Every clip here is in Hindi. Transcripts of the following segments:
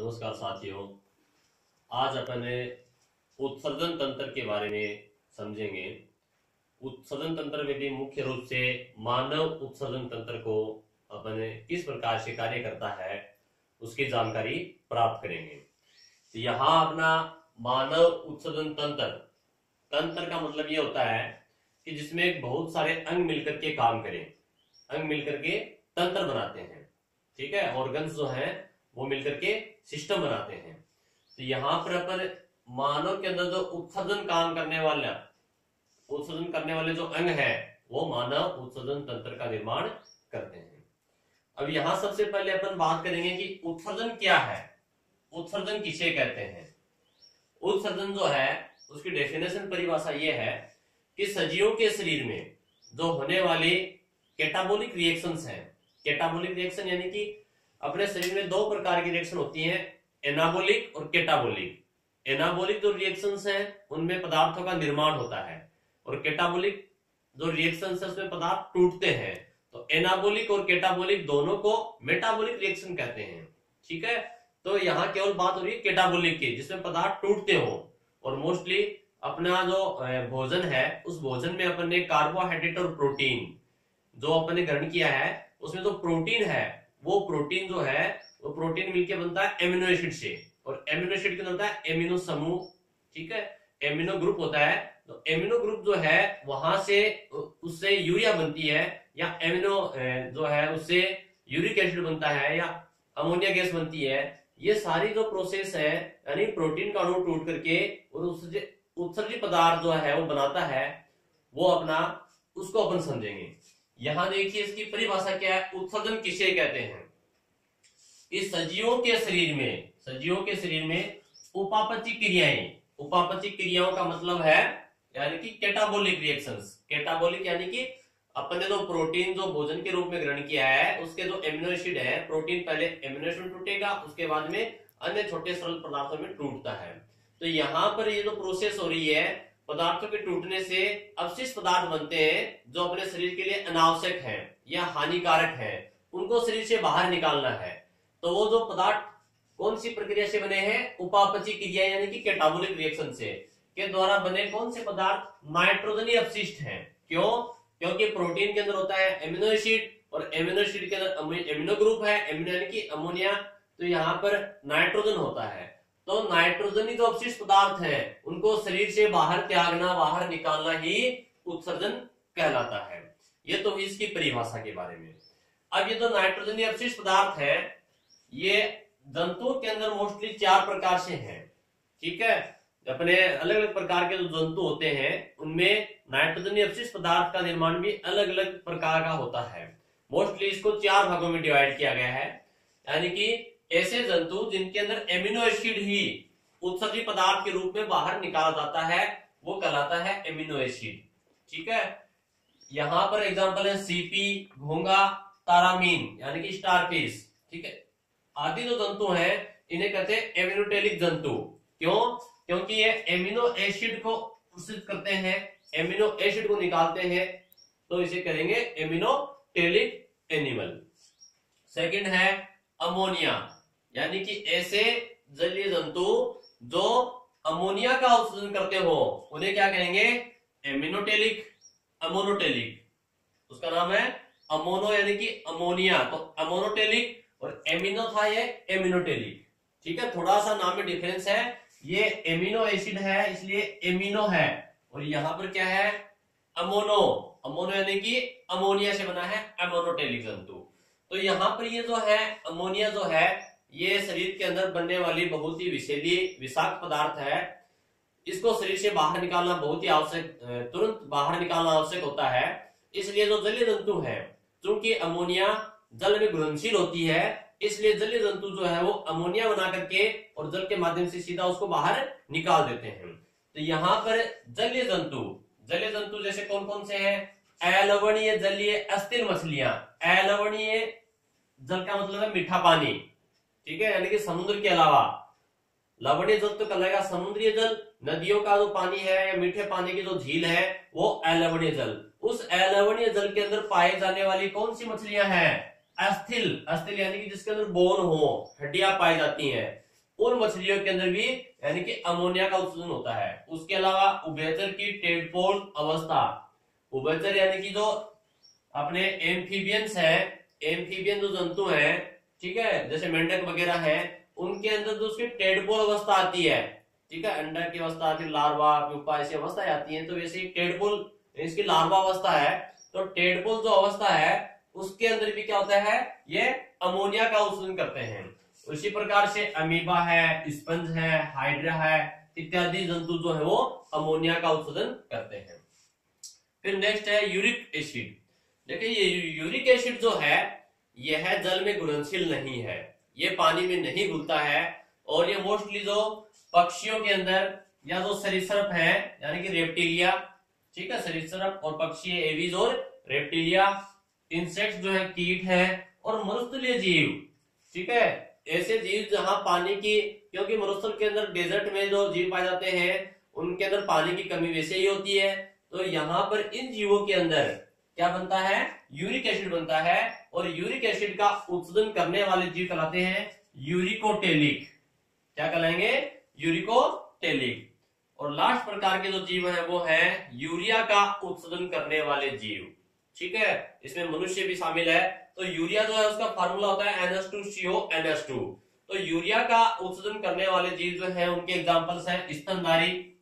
नमस्कार साथियों। आज अपन उत्सर्जन तंत्र के बारे में समझेंगे। उत्सर्जन तंत्र में भी मुख्य रूप से मानव उत्सर्जन तंत्र को अपन किस प्रकार से कार्य करता है, उसकी जानकारी प्राप्त करेंगे। तो यहाँ अपना मानव उत्सर्जन तंत्र। तंत्र का मतलब ये होता है कि जिसमें बहुत सारे अंग मिलकर के काम करें। अंग मिलकर के तंत्र बनाते हैं। ठीक है? ऑर्गन्स जो हैं वो मिलकर के सिस्टम बनाते हैं। तो यहाँ पर अपन मानव के अंदर जो उत्सर्जन काम करने वाला, उत्सर्जन करने वाले जो अंग है, वो मानव उत्सर्जन तंत्र का निर्माण करते हैं। अब यहाँ सबसे पहले अपन बात करेंगे कि उत्सर्जन क्या है? उत्सर्जन किसे कहते हैं? उत्सर्जन जो है, उसकी डेफिनेशन परिभाषा ये है कि सजीवों के शरीर में जो होने वाले कैटाबोलिक रिएक्शंस हैं कैटाबोलिक रिएक्शन यानी कि अपने शरीर में दो प्रकार की रिएक्शन होती हैं एनाबोलिक और केटाबोलिक एनाबोलिक जो रिएक्शंस हैं, उनमें पदार्थों का निर्माण होता है और केटाबोलिक जो रिएक्शंस है, उसमें पदार्थ टूटते हैं। तो एनाबोलिक और केटाबोलिक दोनों को मेटाबोलिक रिएक्शन कहते हैं। ठीक है? तो यहाँ केवल बात हो रही है केटाबोलिक की, जिसमें पदार्थ टूटते हो। और मोस्टली अपना जो भोजन है, उस भोजन में अपन ने कार्बोहाइड्रेट और प्रोटीन जो अपन ग्रहण किया है, उसमें जो प्रोटीन है वो प्रोटीन जो है, वो प्रोटीन मिलके बनता है एमिनो एसिड से। और एमिनो एसिड क्या होता है? एमिनो समूह, ठीक है? एमिनो ग्रुप होता है। तो एमिनो ग्रुप जो है, वहाँ से उससे यूरिया बनती है, या एमिनो जो है, उससे यूरिक एसिड बनता है, या अमोनिया गैस बनती है। ये सारी जो प्रोसेस है, यानी प्रोटीन का अणु टूट करके, और उससे उत्सर्जित पदार्थ जो है, वो बनाता है, वो अपना, उसको अपन समझेंगे। यहाँ देखिए इसकी परिभाषा क्या है? उत्सर्जन किसे कहते हैं? इस सजीवों के शरीर में, सजीवों के शरीर में उपापचय क्रियाएँ। उपापचय क्रियाओं का मतलब है, यानी कि कैटाबोलिक रिएक्शंस कैटाबोलिक यानी कि अपन जो प्रोटीन जो भोजन के रूप में ग्रहण किया है, उसके जो एमिनो एसिड है प्रोटीन पहले एमिनो एसिड टूटेगा, उसके बाद में अन्य छोटे सरल पदार्थों में टूटता है। तो यहाँ पर ये जो प्रोसेस हो रही है पदार्थों के टूटने से अवशिष्ट पदार्थ बनते हैं, जो अपने शरीर के लिए अनावश्यक हैं या हानिकारक हैं। उनको शरीर से बाहर निकालना है। तो वो जो पदार्थ कौन सी प्रक्रिया से बने हैं? उपापची क्रिया, यानी कि कैटाबोलिक रिएक्शन से। के द्वारा बने कौन से पदार्थ नाइट्रोजनी अपशिष्ट हैं? क्यों? क्योंकि प्रोटीन के अंदर होता है एमिनो एसिड और एमिनो एसिड के अंदर एमिनो ग्रुप है। एमिनो यानी कि अमोनिया तो यहाँ पर नाइट्रोजन होता है। तो नाइट्रोजनी जो अपशिष्ट पदार्थ है, उनको शरीर से बाहर त्यागना, बाहर निकालना ही उत्सर्जन कहलाता है। ये तो इसकी परिभाषा के बारे में। अब ये जो नाइट्रोजनी अपशिष्ट पदार्थ है, ये जंतुओं के अंदर मोस्टली चार प्रकार से हैं, ठीक है? अपने अलग अलग प्रकार के जो जंतु होते हैं, उनमें नाइट्रोजनी अपशिष्ट पदार्थ का निर्माण भी अलग अलग प्रकार का होता है। मोस्टली इसको चार भागों में डिवाइड किया गया है, यानी कि ऐसे जंतु जिनके अंदर एमिनो एसिड ही उत्सर्जित पदार्थ के रूप में बाहर निकाला जाता है, वो कहलाता है एमिनो एसिड ठीक है? यहाँ पर एग्जांपल है सीपी घोंगा तारामीन, यानी कि स्टारफिश ठीक है? आदि जो जंतु हैं, इन्हें कहते हैं एमिनोटेलिक जंतु। क्यों? क्योंकि ये एमिनो एसिड को उत्सर्जित करते हैं एमिनो एसिड को निकालते हैं तो इसे करेंगे एमिनोटेलिक एनिमल सेकंड है अमोनिया यानी कि ऐसे जलीय जंतु जो अमोनिया का उत्सर्जन करते हो, उन्हें क्या कहेंगे? एमिनोटेलिक अमोनोटेलिक उसका नाम है अमोनो यानी कि अमोनिया। तो अमोनोटेलिक और एमिनो था ये एमिनोटेलिक ठीक है थोड़ा सा नाम में डिफरेंस है। ये एमिनो एसिड है, इसलिए एमिनो है। और यहाँ पर क्या है? अमोनो अमोनो यानी कि अमोनिया से बना है अमोनोटेलिक जंतु। तो यहाँ पर ये जो है, अमोनिया जो है ये शरीर के अंदर बनने वाली बहुत ही विषेली, विषाक्त पदार्थ है। इसको शरीर से बाहर निकालना बहुत ही आवश्यक तुरंत बाहर निकालना आवश्यक होता है। इसलिए जो जलीय जंतु है, चूँकि अमोनिया जल में घुलनशील होती है, इसलिए जलीय जंतु जो है वो अमोनिया बना करके और जल के माध्यम से सीधा उसको बाहर निकाल देते हैं। तो यहाँ पर जलीय जंतु जलीय जंतु जैसे कौन कौन से हैं? अलवणीय जलीय अस्थिर मछलियाँ। अलवणीय जल का मतलब है मीठा पानी। ठीक है? यानी कि समुद्र के अलावा। लवणीय जल तो कहलाएगा समुद्रीय जल। नदियों का जो पानी है या मीठे पानी की जो झील है, वो अलवणीय जल। उस अलवणीय जल के अंदर पाए जाने वाली कौन सी मछलियाँ हैं? अस्थिल। अस्थिल यानी कि जिसके अंदर बोन हो, हड्डियाँ पाई जाती हैं। उन मछलियों के अंदर भी यानी कि अमोनिया का उत्सर्जन होता है। उसके अलावा उभयचर की टेडपोल अवस्था। उभयचर यानी कि जो अपने एम्फीबियंस है एम्फीबियन जो जंतु है ठीक है? जैसे मेंढक वगैरह है, उनके अंदर जो उसकी टेडपोल अवस्था आती है, ठीक है? अंडा की अवस्था आती है, लार्वा, प्यूपा, ऐसी अवस्था आती है तो वैसे टेडपोल, इसकी लार्वा अवस्था है तो टेडपोल जो अवस्था है, उसके अंदर भी क्या होता है? ये अमोनिया का उत्सर्जन करते हैं। उसी प्रकार से अमीबा है, स्पंज है, हाइड्रा है, इत्यादि जंतु जो है वो अमोनिया का उत्सर्जन करते हैं। फिर नेक्स्ट है यूरिक एसिड। देखिए, ये यूरिक एसिड जो है यह जल में घुलनशील नहीं है। ये पानी में नहीं घुलता है और ये मोस्टली जो पक्षियों के अंदर या जो सरीसृप है, यानी कि रेप्टिलिया ठीक है, सरीसृप और पक्षी एवीज और रेप्टिलिया इंसेक्ट जो है, कीट है और मरुस्थलीय जीव, ठीक है। ऐसे जीव जहाँ पानी की, क्योंकि मरुस्थल के अंदर डेजर्ट में जो जीव पाए जाते हैं, उनके अंदर पानी की कमी वैसे ही होती है। तो यहाँ पर इन जीवों के अंदर क्या बनता है? यूरिक एसिड बनता है और यूरिक एसिड का उत्सर्जन करने वाले जीव कहलाते हैं यूरिकोटेलिक। क्या कहलाएँगे? यूरिकोटेलिक। और लास्ट प्रकार के जो जीव है वो है यूरिया का उत्सर्जन करने वाले जीव। ठीक है? इसमें मनुष्य भी शामिल है। तो यूरिया जो है उसका फार्मूला होता है NH2CO NH2 तो यूरिया का उत्सर्जन करने वाले जीव जो है, उनके एग्जांपल्स हैं स्तनधारी,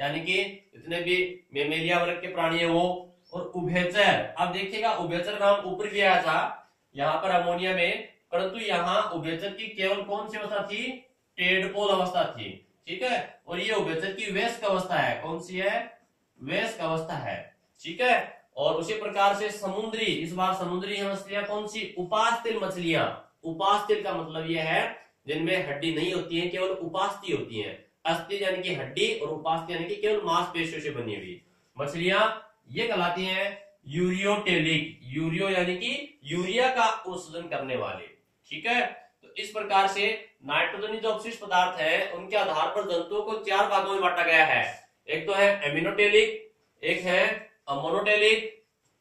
यानी कि जितने भी मेमेलिया वर्ग के प्राणी है वो। और उभयचर। अब देखिएगा, उभयचर नाम ऊपर भी आया था, यहाँ पर अमोनिया में, परंतु यहाँ उभयचर की केवल कौन सी अवस्था थी? टेडपोल अवस्था थी। ठीक है? और ये उभयचर की वेस्क अवस्था है। कौन सी है? वेस्क अवस्था है। ठीक है? और उसी प्रकार से समुद्री, इस बार समुद्री मछलियाँ कौन सी? उपास्तिल मछलियाँ। उपास्तिल का मतलब यह है, जिनमें हड्डी नहीं होती है, केवल उपास्थि होती है। अस्थि यानी कि हड्डी और उपास्थि यानी कि केवल मांसपेशियों से बनी हुई। मछलियाँ ये कहलाती हैं यूरियोटेलिक, यूरियो यानी कि यूरिया का उत्सर्जन करने वाले। ठीक है? तो इस प्रकार से नाइट्रोजनी जो अवशिष्ट पदार्थ है, उनके आधार पर जंतुओं को चार भागों में बांटा गया है। एक तो है एमिनोटेलिक एक है अमोनोटेलिक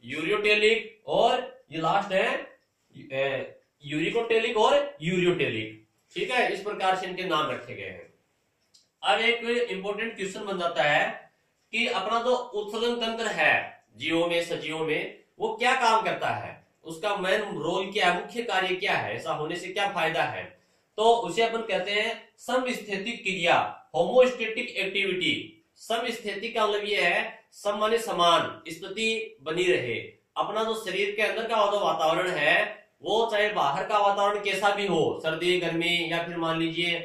यूरियोटेलिक और ये लास्ट है यूरिकोटेलिक और यूरियोटेलिक ठीक है? इस प्रकार से इनके नाम रखे गए हैं। अब एक इंपॉर्टेंट क्वेश्चन बन जाता है कि अपना जो उत्सर्जन तंत्र है जीवों में सजीवों में, वो क्या काम करता है? उसका मेन रोल क्या है? मुख्य कार्य क्या है? ऐसा होने से क्या फ़ायदा है? तो उसे अपन कहते हैं समस्थेतिक क्रिया होमोस्टेटिक एक्टिविटी समस्थेतिक का मतलब यह है सम माने समान, स्थिति बनी रहे। अपना जो शरीर के अंदर का जो वातावरण है, वो चाहे बाहर का वातावरण कैसा भी हो, सर्दी, गर्मी, या फिर मान लीजिए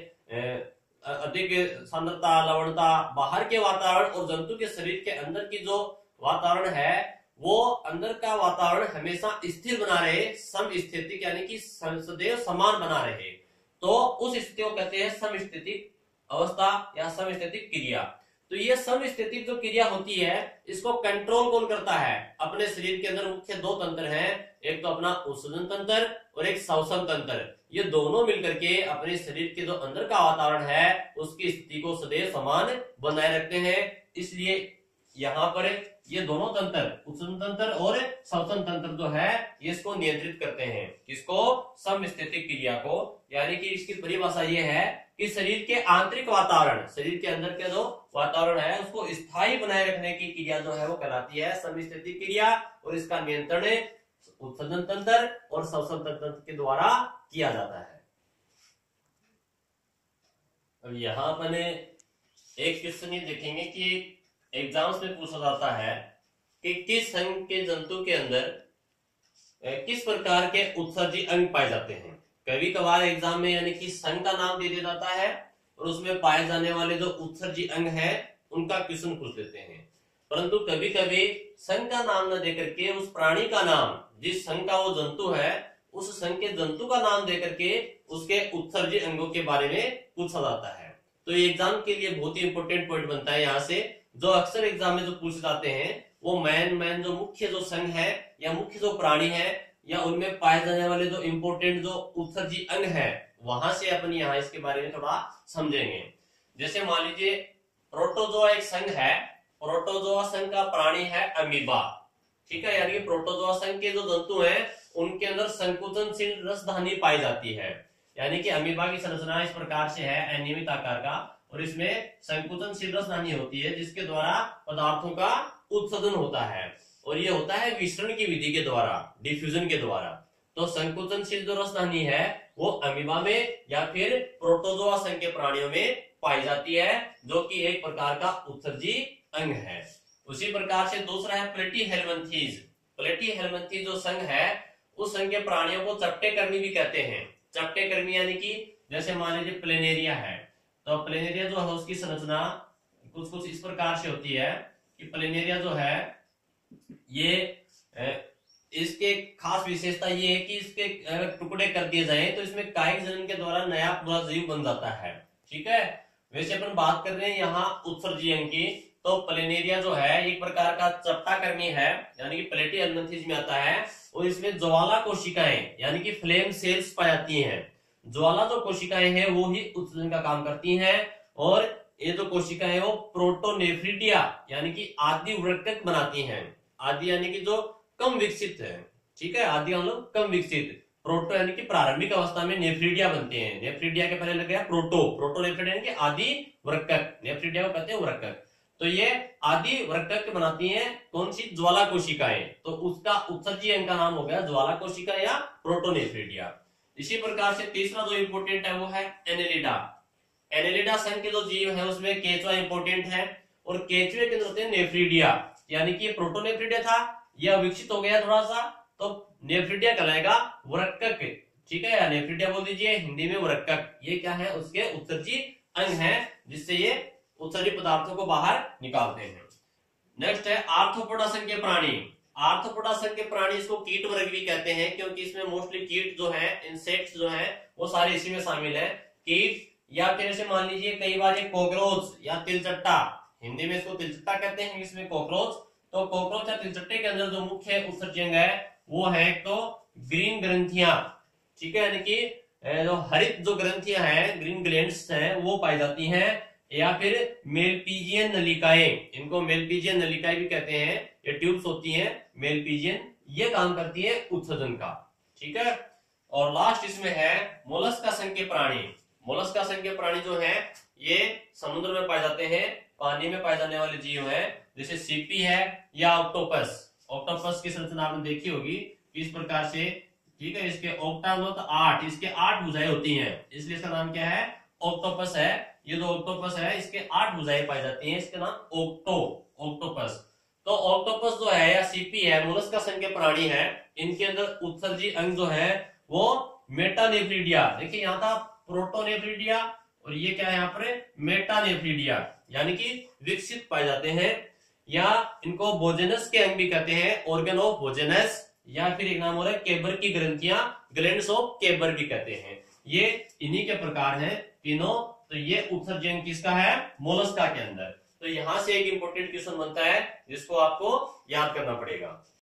अधिक सांद्रता, लवणता, बाहर के वातावरण और जंतु के शरीर के अंदर की जो वातावरण है, वो अंदर का वातावरण हमेशा स्थिर बना रहे सम स्थिति यानी कि सदैव समान बना रहे। तो उस स्थिति को कहते हैं सम स्थिति अवस्था या समस्थितिक क्रिया। तो ये समस्थितिक जो क्रिया होती है, इसको कंट्रोल कौन करता है? अपने शरीर के अंदर मुख्य दो तंत्र हैं, एक तो अपना उत्सर्जन तंत्र और एक श्वसन तंत्र। ये दोनों मिलकर के अपने शरीर के जो अंदर का वातावरण है, उसकी स्थिति को सदैव समान बनाए रखते हैं। इसलिए यहाँ पर ये दोनों तंत्र उत्सर्जन तंत्र और श्वसन तंत्र जो है, ये इसको नियंत्रित करते हैं। किसको समस्थितिक क्रिया को, यानी कि इसकी परिभाषा ये है कि शरीर के आंतरिक वातावरण, शरीर के अंदर के जो वातावरण है, उसको स्थायी बनाए रखने की क्रिया जो है वो कहलाती है समस्थितिक क्रिया और इसका नियंत्रण उत्सर्जन तंत्र और श्वसन तंत्र के द्वारा किया जाता है। अब यहाँ पर एक क्वेश्चन ये देखेंगे कि एग्ज़ाम्स में पूछा जाता है कि किस संघ के जंतु के अंदर किस प्रकार के उत्सर्जी अंग पाए जाते हैं? कभी कभार एग्ज़ाम में यानी कि संघ का नाम दे दिया जाता है और उसमें पाए जाने वाले जो उत्सर्जी अंग है, उनका क्वेश्चन पूछ लेते हैं। परंतु कभी कभी संघ का नाम न देकर के उस प्राणी का नाम, जिस संघ का वो जंतु है, उस संघ के जंतु का नाम देकर के उसके उत्सर्जी अंगों के बारे में पूछा जाता है। तो ये एग्ज़ाम के लिए बहुत ही इंपोर्टेंट पॉइंट बनता है यहाँ से। जो अक्सर एग्ज़ाम में जो पूछे जाते हैं, वो मैन मैन जो मुख्य जो संघ है या मुख्य जो प्राणी है या उनमें पाए जाने वाले जो इंपोर्टेंट जो उत्सर्जी अंग है, वहाँ से अपन यहाँ इसके बारे में थोड़ा समझेंगे। जैसे मान लीजिए प्रोटोजोआ एक संघ है प्रोटोजोआ संघ का प्राणी है अमीबा ठीक है, यानी प्रोटोजोआ संघ के जो जंतु हैं, उनके अंदर संकुचनशील रसधानी पाई जाती है। यानी कि अमीबा की संरचना इस प्रकार से है, अनियमित आकार का, और इसमें संकुचनशील रसधानी होती है, जिसके द्वारा पदार्थों का उत्सर्जन होता है। और ये होता है विस्तरण की विधि के द्वारा डिफ्यूजन के द्वारा। तो संकुचनशील जो रसधानी है, वो अमीबा में या फिर प्रोटोजोआ संघ के प्राणियों में पाई जाती है, जो कि एक प्रकार का उत्सर्जी अंग है। उसी प्रकार से दूसरा है प्लेटी हेलमेंथीज प्लेटी हेलमेंथीज जो संघ है, उस संघ के प्राणियों को चपटे कर्मी भी कहते हैं। चपटे कर्मी यानी कि, जैसे मान लीजिए प्लेनेरिया है तो प्लेनेरिया जो है, उसकी संरचना कुछ कुछ इस प्रकार से होती है कि प्लेनेरिया जो है ये इसके खास विशेषता ये है कि इसके अगर टुकड़े कर दिए जाए तो इसमें कायिक जनन के द्वारा नया पूरा जीव बन जाता है। ठीक है? वैसे अपन बात कर रहे हैं यहाँ उत्सर्जीयन की तो प्लेनेरिया जो है, एक प्रकार का चपटा कर्मी है, यानी कि प्लेटी में आता है, और इसमें ज्वाला कोशिकाएँ, यानी कि फ्लेम सेल्स पाई जाती हैं। ज्वाला जो कोशिकाएँ हैं, वो ही उत्सर्जन का काम करती हैं, और ये जो कोशिकाएँ वो प्रोटोनेफ्रिडिया यानी कि आदि वृक्क बनाती हैं। आदि यानी कि जो कम विकसित है, ठीक है? आदि हम लोग कम विकसित। प्रोटो यानी कि प्रारंभिक अवस्था में नेफ्रीडिया बनते हैं। नेफ्रीडिया के पहले लग गया प्रोटो। प्रोटो नेफ्रीडिया यानी कि आदि वृक्क नेफ्रीडिया को कहते हैं वृक्क तो ये आदि वृक्क बनाती हैं कौन सी ज्वाला कोशिकाएँ। तो उसका उत्सर्जी अंग का नाम हो गया ज्वाला कोशिका या प्रोटोनेफ्रीडिया इसी प्रकार से तीसरा जो इंपोर्टेंट है वो है एनेलिडा। एनेलिडा संघ के जो जीव है, उसमें केचुआ इंपोर्टेंट है और केचुए के अंदर होते हैं नेफ्रीडिया। यानी कि प्रोटोनेफ्रीडिया था, यह विकसित हो गया थोड़ा सा तो नेफ्रिडिया कहलाएगा वृक्कक। ठीक है, या नेफ्रिडिया बोल दीजिए, हिंदी में वृक्कक। ये क्या है, उसके उत्सर्जी अंग है, जिससे ये उत्सर्जी पदार्थों को बाहर निकालते हैं। नेक्स्ट है आर्थोपोडा संघ के प्राणी। आर्थोपोडा संघ के प्राणी इसको कीट वर्ग भी कहते हैं, क्योंकि इसमें मोस्टली कीट जो है इंसेक्ट जो है, वो सारे इसी में शामिल है। कीट, या फिर मान लीजिए, कई बार ये कॉकरोच या तिलचट्टा। हिंदी में इसको तिलचट्टा कहते हैं, इंग्लिश में कॉकरोच। तो कॉकरोच या तिलचट्टे के अंदर जो मुख्य उत्सर्जन है, वो है एक तो ग्रीन ग्रंथियाँ। ठीक है, यानी कि जो हरित जो ग्रंथियाँ हैं, ग्रीन ग्लैंड्स हैं, वो पाई जाती हैं, या फिर मेलपीजियन नलिकाएँ। इनको मेलपीजियन नलिकाएँ भी कहते हैं, ये ट्यूब्स होती हैं, मेलपीजियन, ये काम करती है उत्सर्जन का। ठीक है? और लास्ट इसमें है मोलस्का संघ के प्राणी। मोलस्का संघ के प्राणी जो है, ये समुद्र में पाए जाते हैं पानी में पाए जाने वाले जीव हैं, जैसे सीपी है या ऑक्टोपस ऑक्टोपस की संरचना आपने देखी होगी इस प्रकार से? ठीक है, इसके ऑक्टा तो आठ, इसके आठ भुजाएँ होती हैं। इसलिए इसका नाम क्या है? ऑक्टोपस है। ये जो ऑक्टोपस है, इसके आठ भुजाएँ पाई जाती हैं, इसके नाम ऑक्टो ऑक्टोपस तो ऑक्टोपस जो है या सीपी है मोलस्का संघ के प्राणी है। इनके अंदर उत्सर्जी अंग जो है, वो मेटानेफ्रीडिया। देखिए, यहाँ था प्रोटोनेफ्रीडिया और ये क्या है यहाँ पर? मेटानेफ्रीडिया यानी कि विकसित पाए जाते हैं, या इनको भोजनस के अंग भी कहते हैं ऑर्गन ऑफ़ भोजनस या फिर एक नाम हो रहा है, केबर की ग्रंथियाँ ग्लैंड्स ऑफ़ केबर भी कहते हैं। ये इन्हीं के प्रकार हैं, तीनों। तो ये उत्सर्जन किसका है? मोलस्का के अंदर। तो यहाँ से एक इंपोर्टेंट क्वेश्चन बनता है, जिसको आपको याद करना पड़ेगा।